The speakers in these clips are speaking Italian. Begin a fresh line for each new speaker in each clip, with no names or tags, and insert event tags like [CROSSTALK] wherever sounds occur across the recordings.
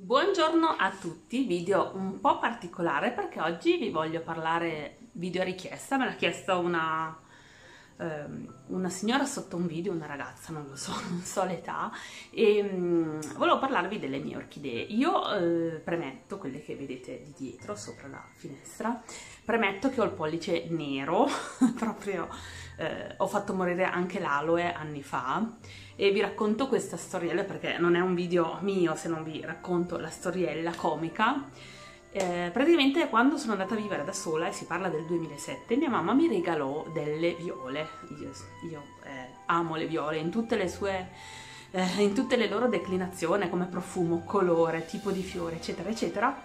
Buongiorno a tutti, video un po' particolare perché oggi vi voglio parlare video richiesta, me l'ha chiesto una, ehm, una signora sotto un video, una ragazza, non lo so, [LAUGHS] non so l'età, e um, volevo parlarvi delle mie orchidee. Io eh, premetto, quelle che vedete di dietro, sopra la finestra, premetto che ho il pollice nero, [LAUGHS] proprio eh, ho fatto morire anche l'aloe anni fa e vi racconto questa storiella perché non è un video mio se non vi racconto la storiella comica. Eh, praticamente quando sono andata a vivere da sola, e si parla del 2007, mia mamma mi regalò delle viole. Io, io eh, amo le viole in tutte le sue eh, in tutte le loro declinazioni come profumo, colore, tipo di fiore, eccetera, eccetera.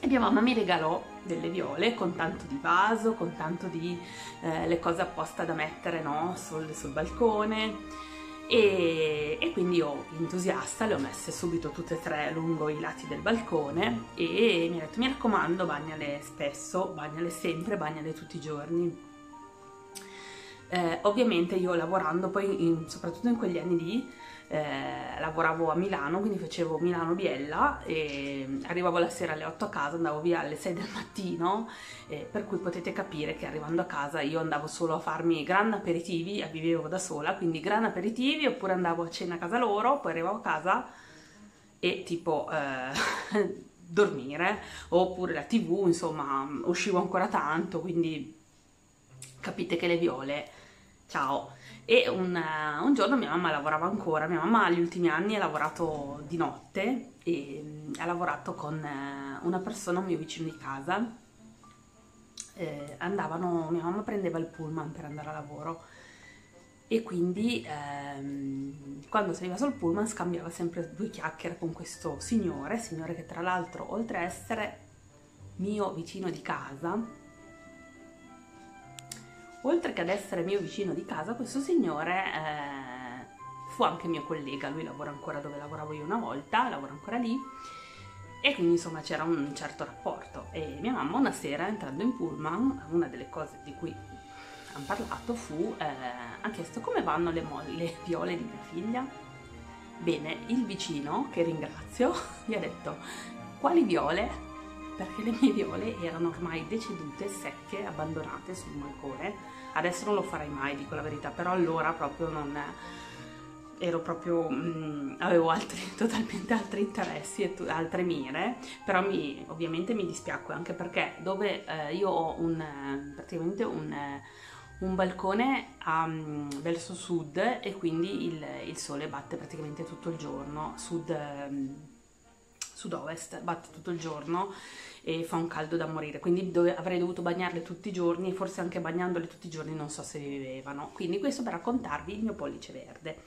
E mia mamma mi regalò delle viole con tanto di vaso, con tanto di eh, le cose apposta da mettere no, sul, sul balcone e, e, quindi io entusiasta le ho messe subito tutte e tre lungo i lati del balcone e mi ha detto mi raccomando bagnale spesso, bagnale sempre, bagnale tutti i giorni. Eh, ovviamente io lavorando poi in, soprattutto in quegli anni lì eh, lavoravo a Milano, quindi facevo Milano-Biella e arrivavo la sera alle 8 a casa, andavo via alle 6 del mattino, eh, per cui potete capire che arrivando a casa io andavo solo a farmi gran aperitivi, vivevo da sola, quindi gran aperitivi oppure andavo a cena a casa loro, poi arrivavo a casa e tipo eh, [LAUGHS] dormire oppure la tv, insomma uscivo ancora tanto, quindi capite che le viole, ciao e un, uh, un, giorno mia mamma lavorava ancora, mia mamma negli ultimi anni ha lavorato di notte e um, ha lavorato con uh, una persona, un mio vicino di casa, eh, andavano, mia mamma prendeva il pullman per andare a lavoro. E quindi ehm, quando saliva sul pullman scambiava sempre due chiacchiere con questo signore, signore che tra l'altro oltre a essere mio vicino di casa oltre che ad essere mio vicino di casa, questo signore eh, fu anche mio collega, lui lavora ancora dove lavoravo io una volta, lavora ancora lì, e quindi insomma c'era un certo rapporto. E mia mamma una sera entrando in pullman, una delle cose di cui hanno parlato fu, eh, ha chiesto come vanno le, le viole di mia figlia. Bene, il vicino, che ringrazio, [LAUGHS] gli ha detto quali viole? Perché le mie viole erano ormai decedute, secche, abbandonate sul balcone. Adesso non lo farei mai, dico la verità, però allora proprio non ero proprio mh, mm, avevo altri, [LAUGHS] totalmente altri interessi e altre mire però mi, ovviamente mi dispiacque anche perché dove eh, io ho un praticamente un, un balcone um, verso sud e quindi il, il, sole batte praticamente tutto il giorno sud um, sud-ovest, batte tutto il giorno e fa un caldo da morire, quindi dove avrei dovuto bagnarle tutti i giorni e forse anche bagnandole tutti i giorni non so se vivevano. Quindi questo per raccontarvi il mio pollice verde.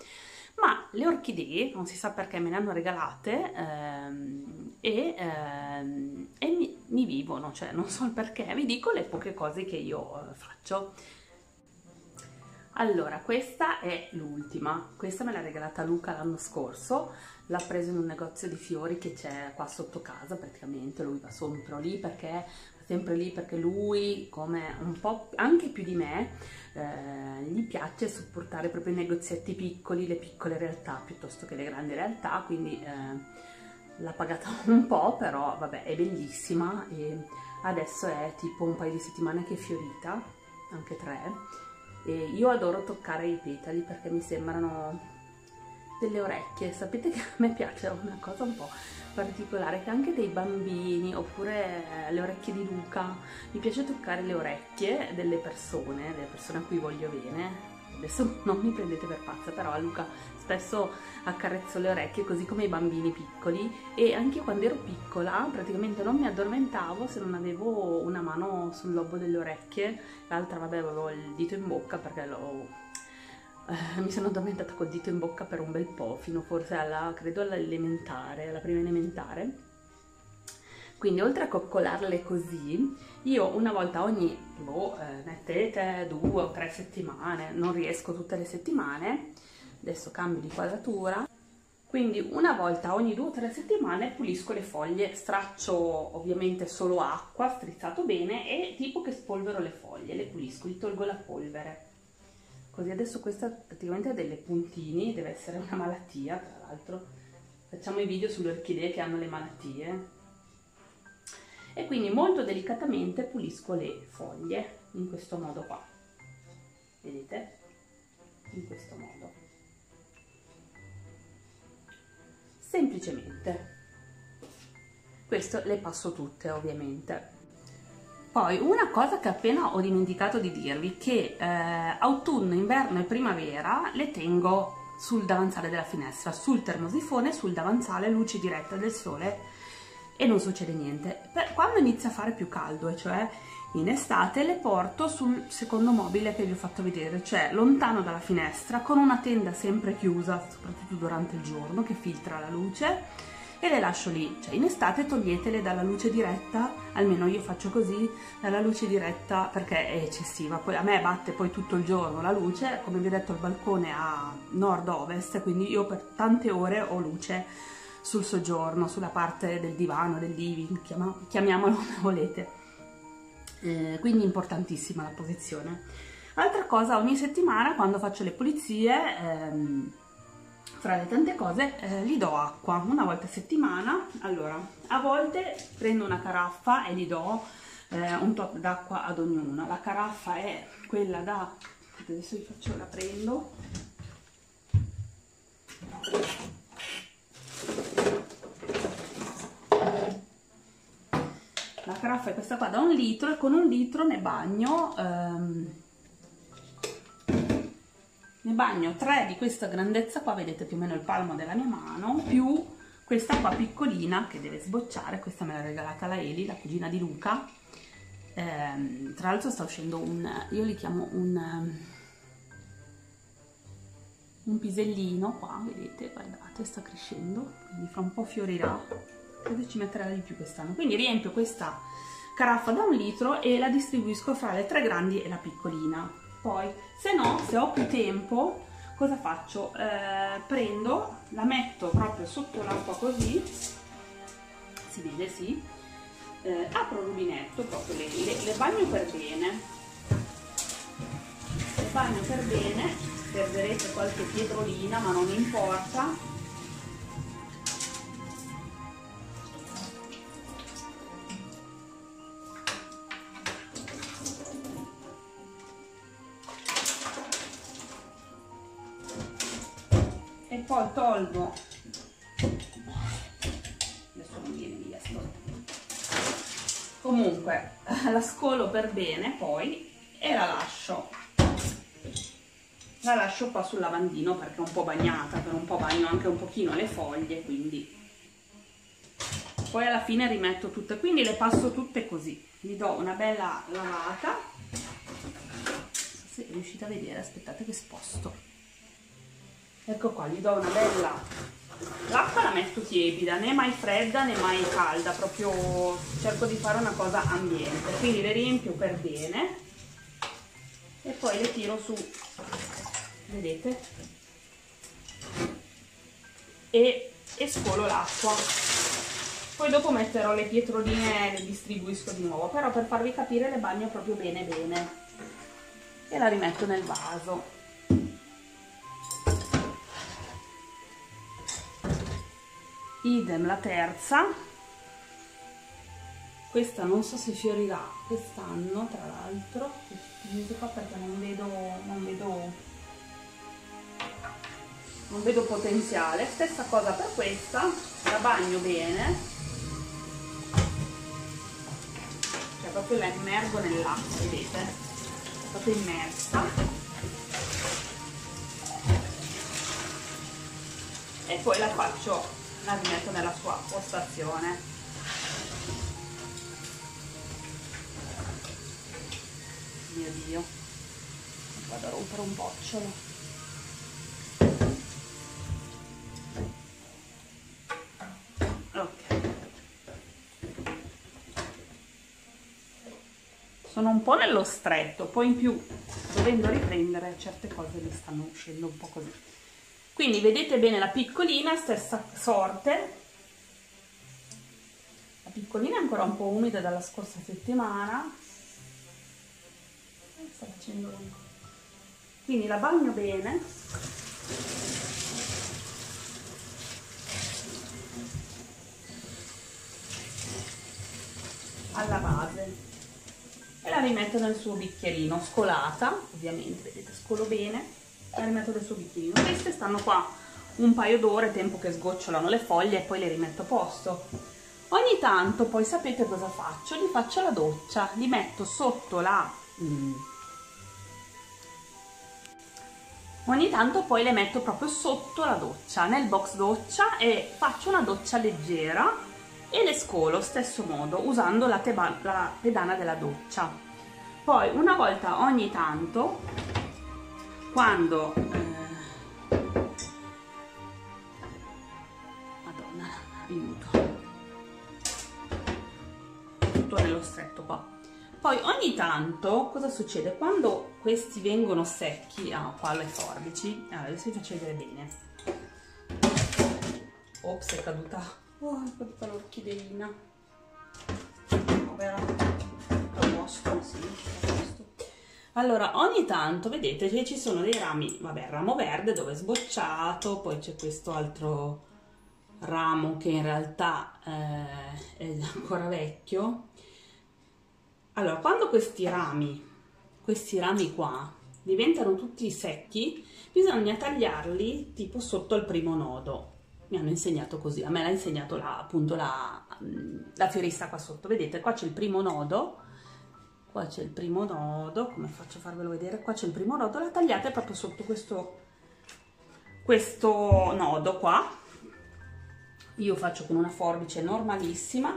Ma le orchidee, non si sa perché me le hanno regalate ehm, e, ehm, e mi, mi, vivono, cioè non so il perché, vi dico le poche cose che io eh, faccio. Allora, questa è l'ultima, questa me l'ha regalata Luca l'anno scorso, l'ha preso in un negozio di fiori che c'è qua sotto casa praticamente, lui va sempre lì perché, sempre lì perché lui, come un po' anche più di me, eh, gli piace supportare proprio i negozietti piccoli, le piccole realtà piuttosto che le grandi realtà, quindi eh, l'ha pagata [LAUGHS] un po', però vabbè è bellissima. E adesso è tipo un paio di settimane che è fiorita, anche tre, e io adoro toccare i petali perché mi sembrano delle orecchie. Sapete che a me piace una cosa un po' particolare che anche dei bambini oppure le orecchie di Luca mi piace toccare le orecchie delle persone delle persone a cui voglio bene adesso [LAUGHS] non mi prendete per pazza, però a Luca spesso accarezzo le orecchie così come i bambini piccoli. E anche quando ero piccola praticamente non mi addormentavo se non avevo una mano sul lobo delle orecchie, l'altra vabbè avevo il dito in bocca perché l'ho... Eh, mi sono addormentata col dito in bocca per un bel po', fino forse alla, credo all'elementare, alla prima elementare quindi oltre a coccolarle così, io una volta ogni, boh, eh, mettete due o tre settimane, non riesco tutte le settimane, adesso cambio di quadratura, quindi una volta ogni due o tre settimane pulisco le foglie, straccio ovviamente solo acqua, strizzato bene e tipo che spolvero le foglie, le pulisco, gli tolgo la polvere. Così adesso questa praticamente ha delle puntini, deve essere una malattia tra l'altro, facciamo i video sulle orchidee che hanno le malattie e quindi molto delicatamente pulisco le foglie in questo modo qua. Vedete? In questo modo. Semplicemente. Questo le passo tutte ovviamente. Poi una cosa che appena ho dimenticato di dirvi che eh, autunno, inverno e primavera le tengo sul davanzale della finestra, sul termosifone, sul davanzale, luce diretta del sole e non succede niente. Per quando inizia a fare più caldo, cioè in estate, le porto sul secondo mobile che vi ho fatto vedere, cioè lontano dalla finestra, con una tenda sempre chiusa, soprattutto durante il giorno, che filtra la luce e le lascio lì. Cioè in estate toglietele dalla luce diretta, almeno io faccio così, dalla luce diretta perché è eccessiva. Poi a me batte poi tutto il giorno la luce, come vi ho detto il balcone a nord-ovest, quindi io per tante ore ho luce sul soggiorno, sulla parte del divano, del living, chiamiamolo come volete. Eh, quindi importantissima la posizione. Altra cosa, ogni settimana quando faccio le pulizie ehm, fra le tante cose eh, gli do acqua una volta a settimana allora a volte prendo una caraffa e gli do eh, un top d'acqua ad ognuna la caraffa è quella da adesso vi faccio la prendo la caraffa è questa qua da un litro e con un litro ne bagno ehm, ne bagno tre di questa grandezza qua, vedete più o meno il palmo della mia mano, più questa qua piccolina che deve sbocciare, questa me l'ha regalata la Eli, la cugina di Luca, eh, tra l'altro sta uscendo un, io li chiamo un, un pisellino qua, vedete, guardate, sta crescendo, quindi fra un po' fiorirà, credo ci metterà di più quest'anno, quindi riempio questa caraffa da un litro e la distribuisco fra le tre grandi e la piccolina. Poi se no se ho più tempo cosa faccio? Eh, prendo la metto proprio sotto l'acqua così si vede sì eh, apro il rubinetto proprio le, le, le bagno per bene. Le bagno per bene perderete qualche pietrolina ma non importa poi tolgo. Adesso non viene via comunque [LAUGHS] la scolo per bene poi e la lascio. La lascio qua sul lavandino perché è un po' bagnata per un po' bagno anche un pochino le foglie quindi. Poi alla fine rimetto tutte quindi le passo tutte così. Gli do una bella lavata. Se riuscite a vedere aspettate che sposto ecco qua gli do una bella l'acqua la metto tiepida né mai fredda né mai calda proprio cerco di fare una cosa ambiente. Quindi le riempio per bene e poi le tiro su vedete? E, e scolo l'acqua. Poi dopo metterò le pietroline e le distribuisco di nuovo però per farvi capire le bagno proprio bene bene. E la rimetto nel vaso idem la terza. Questa non so se fiorirà quest'anno tra l'altro. Perché non vedo non vedo non vedo potenziale. Stessa cosa per questa la bagno bene. Cioè proprio la immergo nell'acqua vedete? Proprio immersa. E poi la faccio la rimetto nella sua postazione. Mio dio. Vado a rompere un bocciolo. Sono un po' nello stretto poi in più dovendo riprendere certe cose mi stanno uscendo un po' così quindi vedete bene la piccolina stessa sorte. La piccolina è ancora un po' umida dalla scorsa settimana. Quindi la bagno bene. Alla base. E la rimetto nel suo bicchierino scolata ovviamente vedete scolo bene rimetto nel suo bicchierino. Queste stanno qua un paio d'ore, tempo che sgocciolano le foglie e poi le rimetto a posto. Ogni tanto poi sapete cosa faccio? Li faccio la doccia, li metto sotto la... Mm, ogni tanto poi le metto proprio sotto la doccia, nel box doccia e faccio una doccia leggera e le scolo stesso modo usando la, la pedana della doccia. Poi una volta ogni tanto, quando... Eh, Madonna, aiuto. Tutto nello stretto qua. Poi ogni tanto cosa succede? Quando questi vengono secchi, ah qua le forbici, allora adesso vi faccio vedere bene. Ops, è caduta Oh, questa l'orchideina. Povera. A posto, sì, a posto. Allora, ogni tanto vedete che ci sono dei rami, vabbè, ramo verde dove è sbocciato, poi c'è questo altro ramo che in realtà eh, è ancora vecchio. Allora, quando questi rami, questi rami qua, diventano tutti secchi, bisogna tagliarli tipo sotto il primo nodo mi hanno insegnato così, a me l'ha insegnato la, appunto la, la fiorista qua sotto, vedete qua c'è il primo nodo, qua c'è il primo nodo, come faccio a farvelo vedere, qua c'è il primo nodo, la tagliate proprio sotto questo, questo nodo qua, io faccio con una forbice normalissima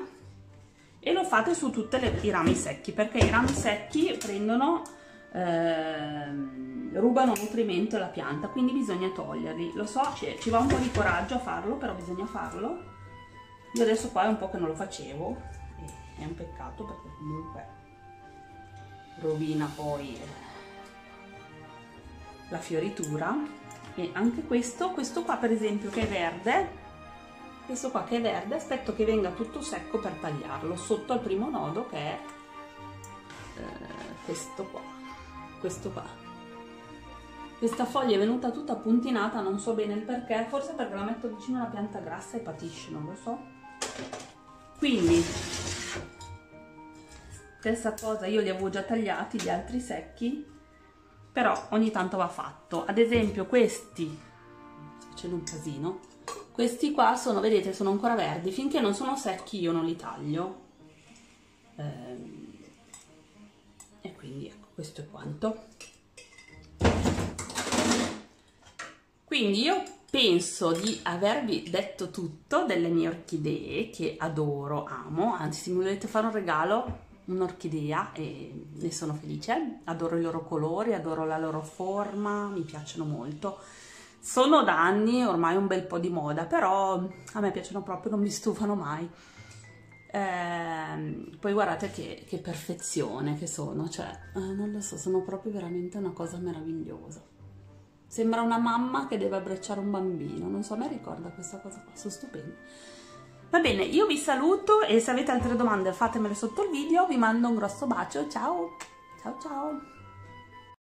e lo fate su tutti i rami secchi perché i rami secchi prendono eh, rubano nutrimento alla pianta, quindi bisogna toglierli. Lo so, ci va un po' di coraggio a farlo, però bisogna farlo. Io adesso qua è un po' che non lo facevo, è un peccato perché comunque rovina poi la fioritura. E anche questo, questo qua per esempio che è verde, questo qua che è verde, aspetto che venga tutto secco per tagliarlo sotto al primo nodo che è eh, questo qua questo qua. Questa foglia è venuta tutta puntinata non so bene il perché forse perché la metto vicino alla pianta grassa e patisce non lo so. Quindi stessa cosa io li avevo già tagliati gli altri secchi però ogni tanto va fatto. Ad esempio questi c'è un casino questi qua sono vedete sono ancora verdi. Finché non sono secchi io non li taglio. Ehm, e quindi ecco questo è quanto. Quindi io penso di avervi detto tutto delle mie orchidee che adoro, amo, anzi se mi volete fare un regalo un'orchidea e ne sono felice, adoro i loro colori, adoro la loro forma, mi piacciono molto. Sono da anni ormai un bel po' di moda, però a me piacciono proprio, non mi stufano mai. Eh, poi guardate che, che, perfezione che sono, cioè, eh, non lo so, sono proprio veramente una cosa meravigliosa. Sembra una mamma che deve abbracciare un bambino, non so, a me ricorda questa cosa qua, sono stupendi. Va bene, io vi saluto e se avete altre domande fatemele sotto il video, vi mando un grosso bacio, ciao, ciao ciao!